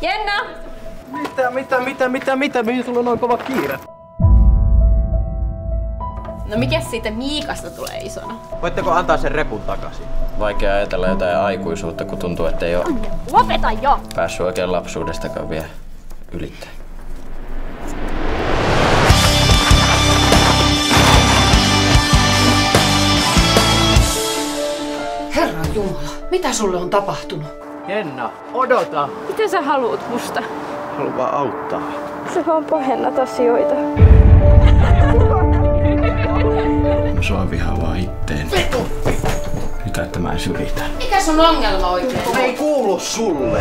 Jenna! Mitä, mitä, mitä, mitä, mitä, mihin sulla on noin kova kiire? No mikä siitä Miikasta tulee isona? Voitteko antaa sen repun takaisin? Vaikea ajatella jotain aikuisuutta, kun tuntuu, että ei ole Lopeta jo! päässyt oikein lapsuudestakaan vielä ylittämään. Herra Jumala, mitä sulle on tapahtunut? Jenna, odota! Mitä sä haluut musta? Haluan vaan auttaa. Sä vaan pahennat asioita. Sua vihaa vaan itteen. Mitä, että mä syrjitän? Mikä sun ongelma oikein on? Ei kuulu sulle!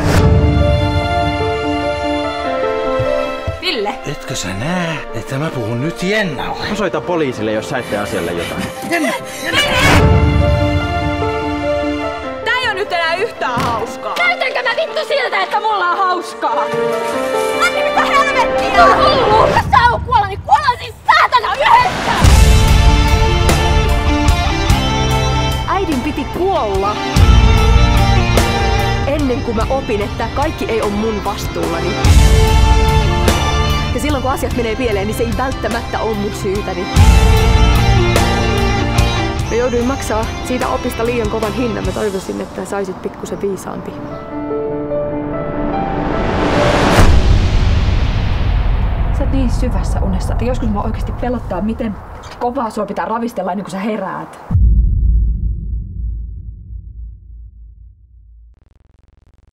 Ville! Etkö sä näe, että mä puhun nyt Jennalle? Mä soitan poliisille, jos sä ette asialle jotain. Tää vittu siltä, että mulla on hauskaa? Anni mitä helvettiä! On hullu! Jos sä haluat kuolla, niin kuolla siis saatana yhdessä! Äidin piti kuolla ennen kuin mä opin, että kaikki ei ole mun vastuullani. Ja silloin kun asiat menee pieleen, niin se ei välttämättä ole mun syytäni. Mä jouduin maksaa siitä opista liian kovan hinnan. Mä toivoisin, että saisit pikkusen viisaampi. Niin syvässä unessa, että joskus mua oikeasti pelottaa, miten kovaa sua pitää ravistella ennen kuin sä heräät.